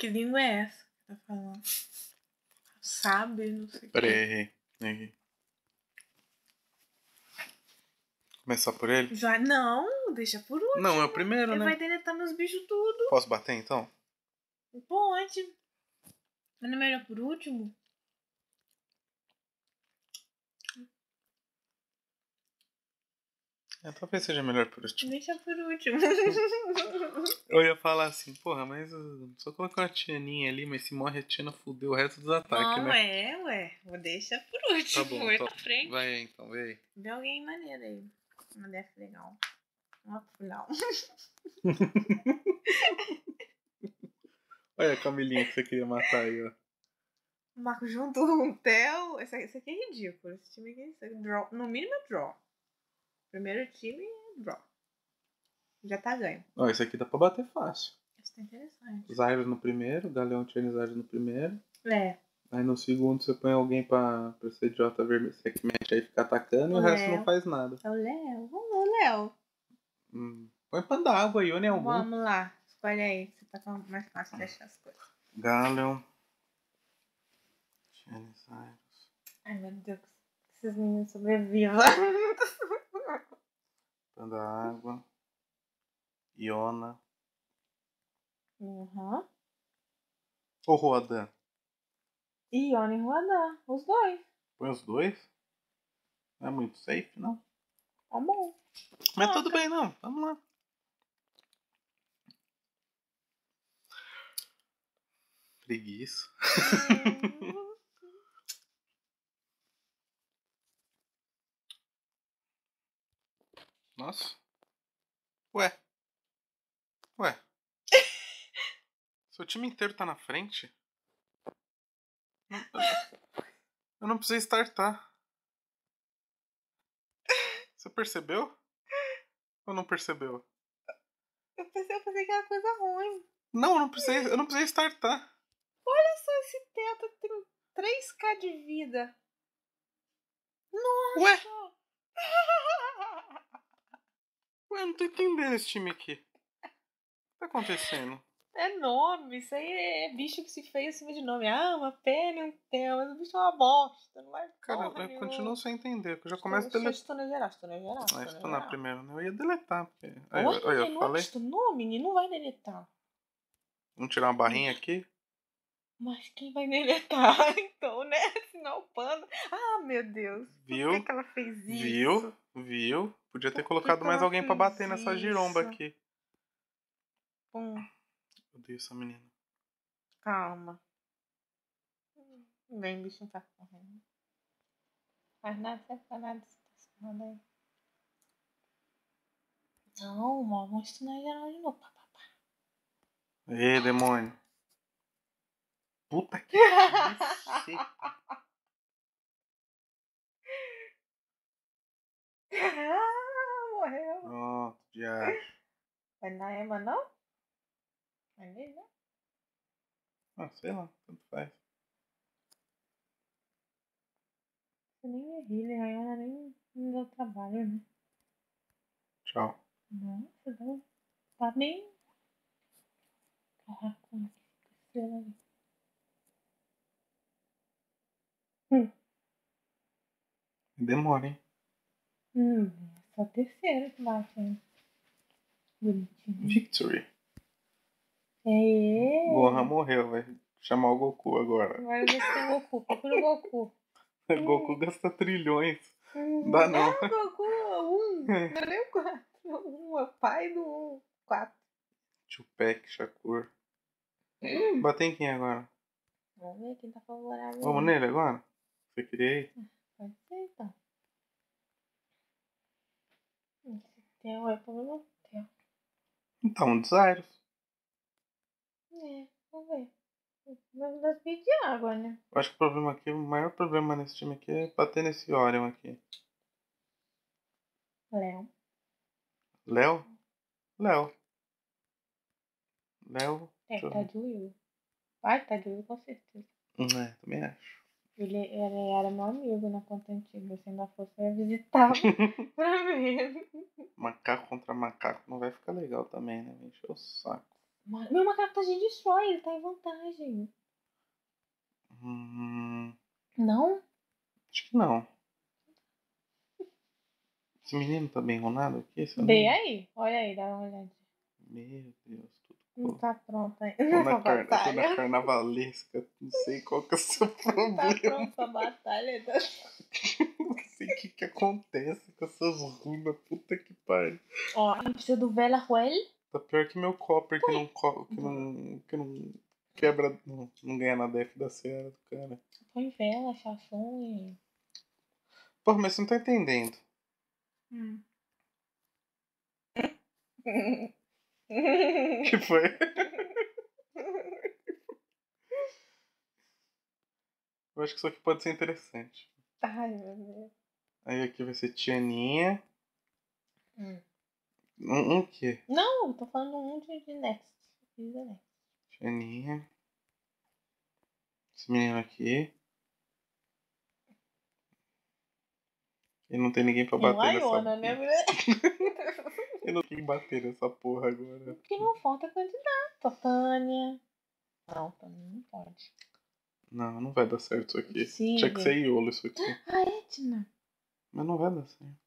Que língua é essa que tá falando? Sabe, não sei o Peraí, errei. errei. Começar por ele? Já, não, deixa por último. Não, é o primeiro, Ele né? vai deletar meus bichos tudo. Posso bater então? Pode. Mas não é melhor por último? É, talvez seja melhor por último. Deixa por último. Eu ia falar assim, porra, mas uh, só colocar uma tianinha ali, mas se morre a tiana, fudeu o resto dos ataques, não né? é, ué. Vou deixar por último. Tá bom, Vai tá. frente. Vai aí então, vem aí. Vê alguém maneiro aí. Uma def legal. Uma não. Olha a Camilinha que você queria matar aí, ó. Marco junto com o Theo. Esse aqui é ridículo. Esse time aqui é draw. No mínimo é draw. Primeiro time é draw. Já tá ganho. Ó, esse aqui dá pra bater fácil. Isso tá interessante. Zyros no primeiro, Galeão Tiana Zyros no primeiro. É. Aí no segundo você põe alguém pra, pra ser idiota vermelho, você que mete aí ficar atacando e o resto não faz nada. É o Léo. Vamos lá, Léo. Hum. Põe panda água aí, ou nem algum. Vamos lá. Escolhe aí. Você tá com mais fácil de achar as coisas. Galeon. Zyros. Ai, meu Deus. Esses meninos sobrevivam. Panda água. Iona. Uhum. Ou Rodan. E Ione e Ruadã. Os dois. Põe os dois. Não é muito safe, não. Tá bom. Mas Ah, tudo tá. bem, não. Vamos lá. Preguiça. Nossa. Ué. Ué. Seu time inteiro tá na frente? Eu não precisei startar. Você percebeu? Ou não percebeu? Eu pensei, eu pensei que era coisa ruim. Não, eu não precisei, eu não precisei startar. Olha só esse teto, tem 3k de vida. Ué, ué, eu não tô entendendo esse time aqui. O que tá acontecendo? É nome, isso aí é bicho que se fez em cima de nome. Ah, uma pena, um tel, mas o bicho é uma bosta, não vai Cara, porra eu continuo sem entender, porque eu já começo a Deixa eu deletar. estunar geral, estunar geral. Ah, estunar geral. primeiro, né? Eu ia deletar, porque. Aí, Olha, olha, eu não falei. estunou, menino, não vai deletar. Vamos tirar uma barrinha aqui? Mas quem vai deletar, então, né? Sinal panda. Ah, meu Deus. Viu? Por que, que ela fez isso? Viu? Viu? Podia ter Por colocado que mais alguém pra fez bater nessa giromba isso? aqui. Hum, Odeio essa menina. calma. Bem, o bicho não tá correndo. Faz nada, tá estourando aí. Não, mano, vamos estunar geral de novo. Pá, pá, pá. Ê, demônio. Puta que ah, morreu. Ó, diacho. Vai na Ema, não? Vai nele, né? Ah, sei lá, tanto faz. Você nem é healer, a Iona nem me deu trabalho, né? Tchau. Nossa, dá- tá bem. Caraca, como que fica estrela ali? Demora, hein? Hum, é só a terceira que bate, hein? Bonitinho. Victory. É. Gohan morreu, vai chamar o Goku agora. Agora vê se tem Goku. Procura o Goku. Goku gasta trilhões. Hum, Dá não. Ah, Goku, um. Não é nem o quatro. Um é o pai do um. Quatro. Tupac, Shakur. Bater em quem agora? Vamos ver quem tá favorável. Vamos nele agora? Você queria ir? Pode ser, então. Esse Theo é problema Theo. Então, Desairos. É, vamos ver. Dar speed de água, né? Eu acho que o problema aqui, o maior problema nesse time aqui é bater nesse Orion aqui. Léo. Léo? Léo. Léo. É, tá de Will. Vai, tá de Will com certeza. É, também acho. Ele, ele era meu amigo na conta antiga. Se ainda fosse, eu ia visitar pra ver. Macaco contra macaco não vai ficar legal também, né? Vai encher o saco. Mano, Meu macaco tá de destroy, ele tá em vantagem. Hum, Não? acho que não. Esse menino tá bem enrolado aqui? Menino? aí. Olha aí, dá uma olhadinha. Meu Deus, Não tá pronto ainda. Tô na, Pra car... tô batalha. na carnavalesca, não sei qual que é o seu Não tá problema. pronto pra batalha. Tá... Não sei o que, que acontece com essas runas, puta que pariu. Ó, a gente precisa do Vela Ruel. Tá pior que meu copper que não, que não, que não quebra, não, não ganha na def da Serra do cara. Põe vela, chachon e. Porra, mas você não tá entendendo. Hum. Que foi? Eu acho que isso aqui pode ser interessante. Ai, meu Deus. Aí aqui vai ser Tianinha. Hum. Um, um quê? Não, tô falando um de, de Next. Tianinha. Esse menino aqui. E não tem ninguém pra E bater nessa Laiona, né, mulher? Eu não tenho que bater nessa porra agora. Porque não falta candidato. A Tânia. Não, Tânia não pode. Não, não vai dar certo isso aqui. Sim. Tinha que ser Iolo isso aqui. A Etna. Mas não vai dar certo.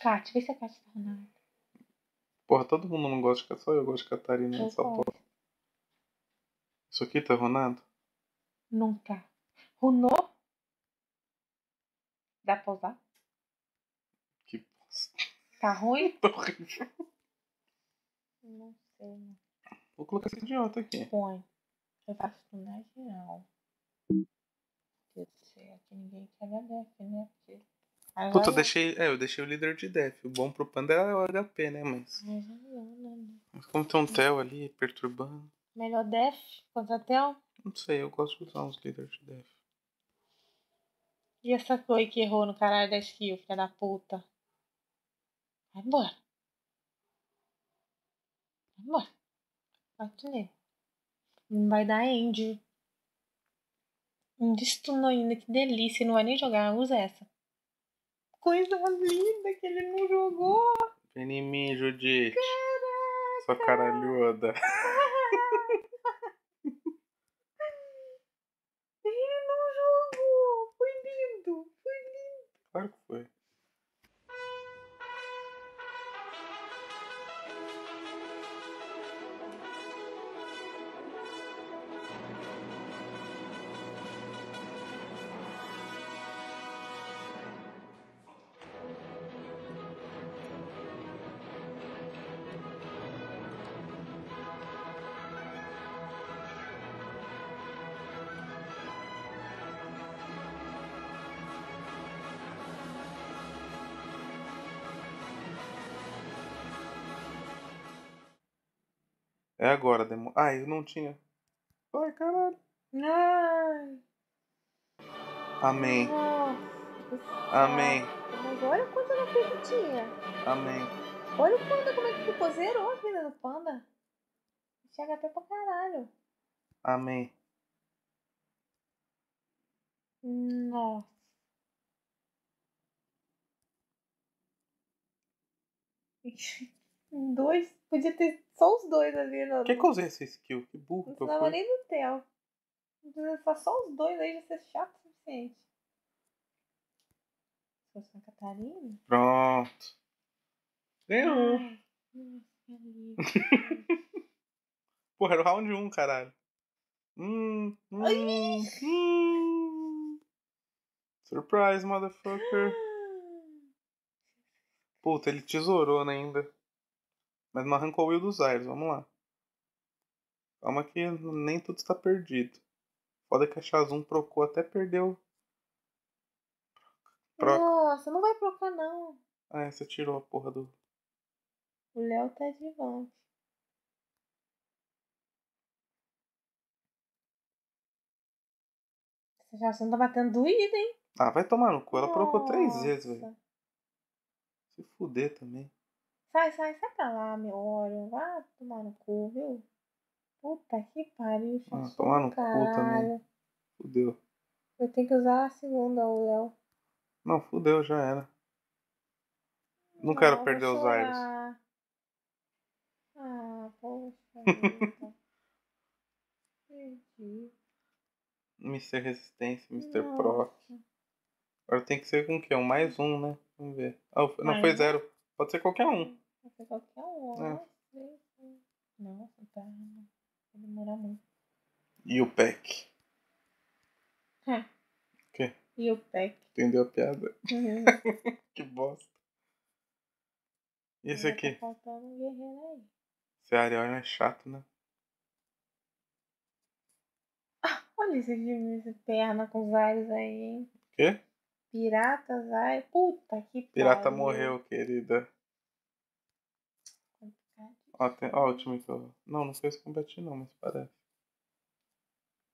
Kátia, vê se a Kátia tá Ronaldo. Porra, todo mundo não gosta de Catarina, só eu gosto de Catarina Eu nessa gosto. porra. Isso aqui tá Ronaldo? Nunca. Runô? Dá pra usar? Tá ruim? Tá horrível. Não sei, não. Vou colocar esse idiota aqui. Põe. Eu faço tudo na geral. Deus do céu, aqui ninguém quer a def, né? Porque... Agora... Puta, eu deixei. É, eu deixei o líder de def. O bom pro Panda é o HP, né? Mas. Já não, não, não. mas como tem um Theo ali perturbando. Melhor def contra Tel? Não sei, eu gosto de usar uns líderes de def. E essa Chloe que errou no caralho da skill, filha da puta. Vai embora. Vai embora. Bate nele. Não vai dar end. Um destunou ainda, que delícia. Não vai nem jogar, usa essa. Coisa linda que ele não jogou. Vem em mim, Judite. Sua caralhuda. Ele não jogou. Foi lindo. Foi lindo. Claro que foi. É agora, demo. Ah, eu não tinha. Ai, caralho. Ai. Amém. Nossa. Amém. Mas olha quanto ela fez que tinha. Amém. Olha o panda como é que ficou. Zerou a vida do panda. Chega até pra caralho. Amém. Nossa. Dois. Podia ter só os dois ali. No, Por que, que eu usei essa skill? Que burro Não que eu fui. nem do Theo. Não precisava só os dois aí já ser chato o suficiente. Se fosse uma Catarina. Pronto. Ganhou. Porra, era o round 1, caralho. Hum, hum, hum. Surprise, motherfucker. Puta, ele tesourou né, ainda. Mas não arrancou o Will dos aires, vamos lá. Calma que nem tudo está perdido. Foda que a Shazam procou até perdeu. Proca. Nossa, não vai procar não. Ah, você tirou a porra do. O Léo tá de volta. Essa Jason tá batendo doída, hein? Ah, vai tomar no cu. Ela procou três Nossa. vezes, velho. Se fuder também. Sai, sai, sai pra lá, meu óleo. Vai tomar no cu, viu? Puta que pariu. Ah, Jason tomar do no cu também. Fudeu. Eu tenho que usar a segunda, o Léo. Não, fudeu, já era. Não quero vou perder os aires. Poxa vida. Perdi. Mr. Resistência, Mr. Pro. Nossa. Agora tem que ser com o quê? Um mais um, né? Vamos ver. Ah, não, Mais foi zero. Pode ser qualquer um. Ser qualquer um. É. Nossa, isso. Nossa, tá. Vai demorar muito. E o pack. Hum. O quê? E o pack. Entendeu a piada? Uhum. Que bosta. E esse aqui? Tá faltando um guerreiro aí. Esse Ariel é chato, né? Olha esse esse perna com os ares aí, hein? O quê? Piratas, ai. Puta que Pirata pariu. morreu, querida. Ó, tem... Ó, o time que eu. Não, não foi esse combate não, mas parece.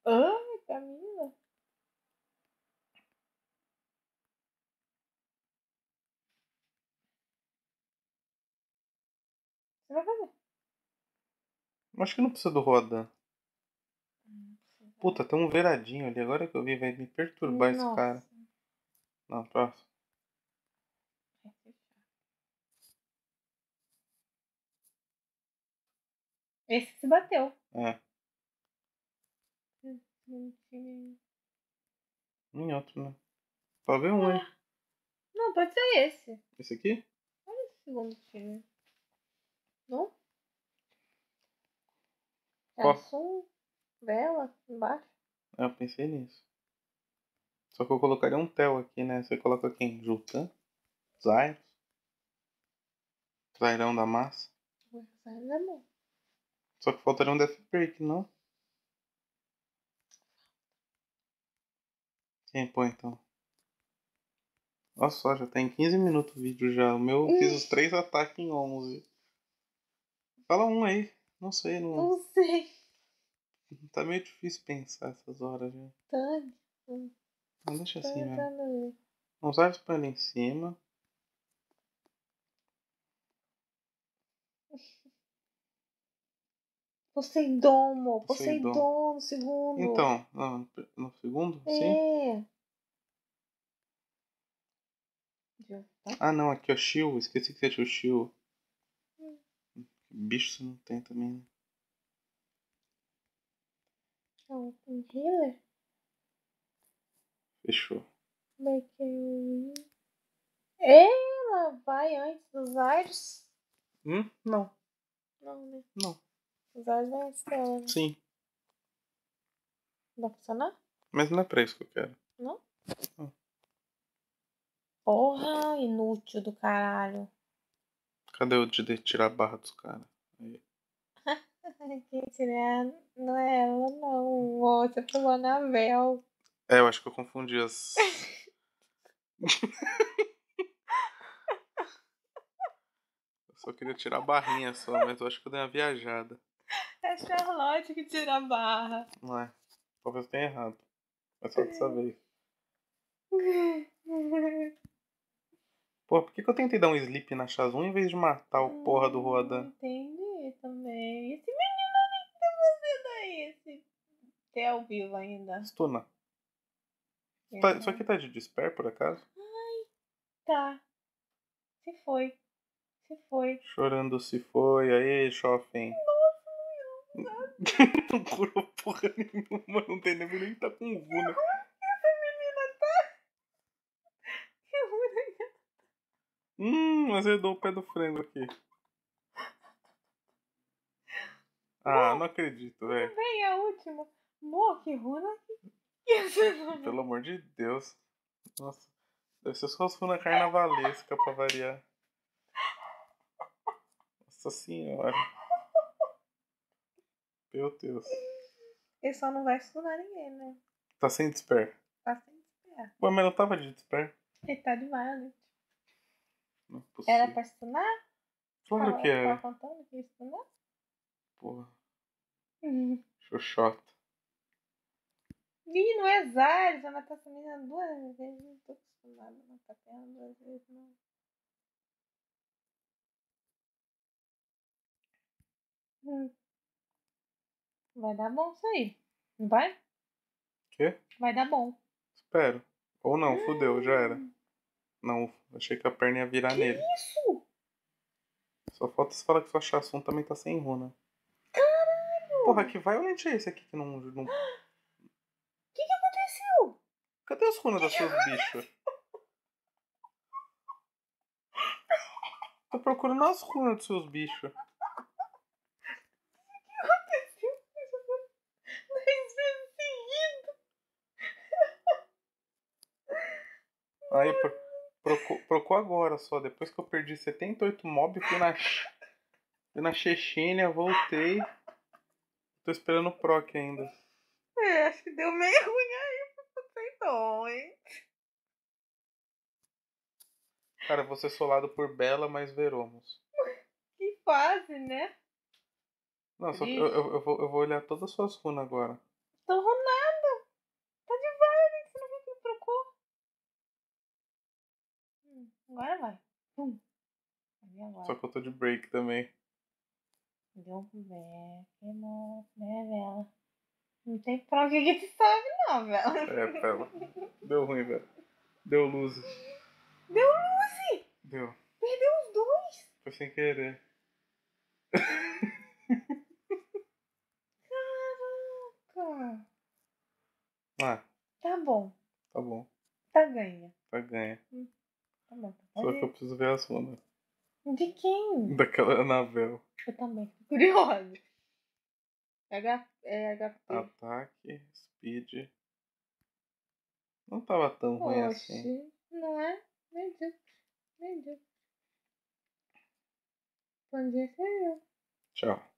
Ai, Camila. Você vai fazer? Acho que não precisa do Rodan. Puta, tem um veiradinho ali. Agora que eu vi, vai me perturbar esse Nossa. cara. Não, próximo. Vai fechar. Esse se bateu. É. Não, Em outro, né? Só vê um, hein? pode ser esse. Esse aqui? Olha esse segundo time. Não? Qual? Samsung, vela, embaixo. É, eu pensei nisso. Só que eu colocaria um Tel aqui, né? Você coloca quem? Jultan? Zyros? Trairão da massa? Mas é bom. Só que faltaria um Death Break, não? Quem põe então? Olha só, já tem 15 minutos o vídeo já. O meu eu fiz os três ataques em 11. Fala um aí. Não sei, não. Não sei. Tá meio difícil pensar essas horas já. Tânia. Não deixa assim mesmo. Tânia. Os olhos pra ali em cima. Poseidomo. Poseidon. No segundo. Então, no, no segundo? Sim? É. Já tá? Ah, não, aqui é o Shield. Esqueci que você tinha o Shield. Bicho você não tem também, né? Então, um healer. Fechou. Mercury. Ela vai antes dos Ares? Hum? Não. Não, né? Não. Os antes dela. né? Sim. Vai funcionar? Mas não é pra isso que eu quero. Porra, inútil do caralho. Cadê o de tirar a barra dos caras? Quem tirar não é ela, não. Você pulou na Vel. É, eu acho que eu confundi as. eu só queria tirar a barrinha só, mas eu acho que eu dei uma viajada. É Charlotte que tira a barra. Não é? Talvez tenha errado. Mas só dessa vez. Pô, por que, que eu tentei dar um sleep na Shazun em vez de matar o porra do Rodan? Entendi também. Esse menino que tá fazendo aí? Esse Theo vivo ainda. Stuna. Tá, isso aqui tá de despair, por acaso? Tá. Se foi. Se foi. Chorando se foi, aí, Shoffen. não curou porra nenhuma, não tem nem nem tá com runa. Essa menina tá. Que ruim. Hum, azedou o pé do frango aqui. Ah, não acredito, velho. Vem a última. Mô, que runa. Não Pelo amor de Deus. Nossa. Deve ser só as runas carnavalescas pra variar. Nossa senhora. Meu Deus. Ele só não vai estudar ninguém, né? Tá sem despair. Tá sem esperar. Ué, mas não tava de despair? Ele tá de Violet. Não é possível. Era pra stunar? Claro Tava- que é. Tava contando que ia stunar? Porra. Uhum. Xoxota. Ih, não é Zares, matar essa menina duas vezes. Não tô acostumada a matar ela duas vezes, não. Hum. Vai dar bom isso aí. Não vai? Quê? Vai dar bom. Espero. Ou não, fudeu, já era. Não, achei que a perna ia virar nele. Isso! Só falta você falar que sua Chassun também tá sem runa. Porra, que violent é esse aqui que não. não... O que, que aconteceu? Cadê as runas das seus bichos? Tô procurando as runas dos seus bichos. O que aconteceu? Dez vezes seguido. Aí, pro, procou, procou agora só. Depois que eu perdi 78 mob, fui na, fui na Chechênia, voltei. Tô esperando o proc ainda. É, acho que deu meio ruim aí você então, hein? Cara, vou ser solado por Bela, mas veromos. Que fase, né? Não, só eu, eu, eu vou, eu vou olhar todas as suas runas agora. Tô runando. Tá de violent, você não viu que ele trocou? Hum, agora vai. Pum. Agora? Só que eu tô de break também. Deu um back, não, né, Vela? Não tem pra que que tu sabe, não, Vela. É, Bela. Deu ruim, velho. Deu luz. Deu Lucy! Deu. Perdeu os dois! Foi sem querer. Caraca! Ah, Tá bom, tá bom. tá ganha. Tá ganha. Tá Só que eu preciso ver as runas. ir. De quem? Daquela Anavel. Eu também fico curiosa. H, é HP. Ataque, speed. Não tava tão ruim assim. Não é? Meu Deus, meu Deus. Bom dia. Tchau.